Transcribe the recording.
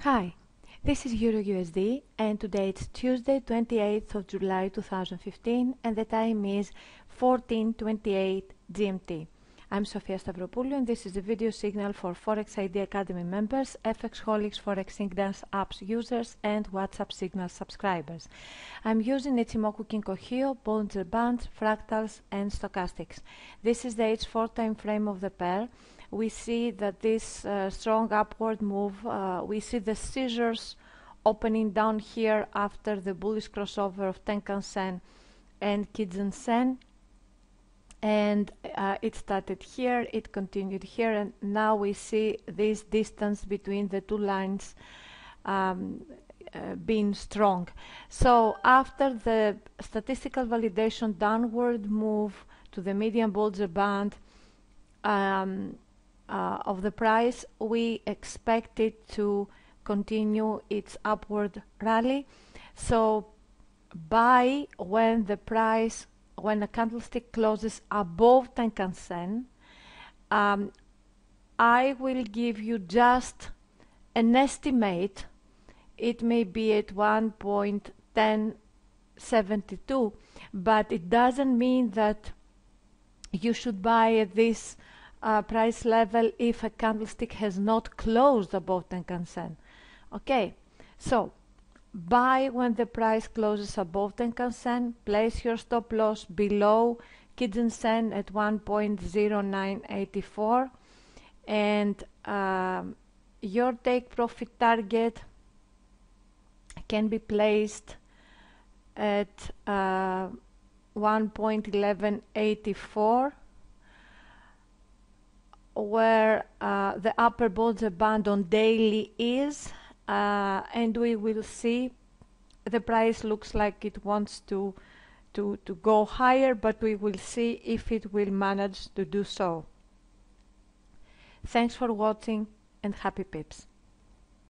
Hi, this is EuroUSD and today it's Tuesday 28th of July 2015 and the time is 14.28 GMT. I'm Sofia Stavropoulou and this is a video signal for Forex ID Academy members, FX Holics, Forex Signals apps users and WhatsApp Signal subscribers. I'm using Ichimoku Kinko Hyo, Bollinger Bands, Fractals and Stochastics. This is the H4 time frame of the pair we see that this uh, strong upward move, uh, we see the scissors opening down here after the bullish crossover of Tenkan Sen and Kijun Sen and uh, it started here, it continued here and now we see this distance between the two lines um, uh, being strong. So after the statistical validation downward move to the median Bollinger Band um, uh, of the price, we expect it to continue its upward rally. So buy when the price, when the candlestick closes above Tenkan Sen. Um, I will give you just an estimate. It may be at 1.1072, but it doesn't mean that you should buy at this uh, price level if a candlestick has not closed above Tenkan Sen. Okay, so buy when the price closes above Tenkan Sen, place your stop loss below Kijun Sen at 1.0984 and um, your take profit target can be placed at uh, 1.1184 where uh, the upper Bollinger Band on daily is uh, and we will see. The price looks like it wants to to to go higher but we will see if it will manage to do so. Thanks for watching and happy pips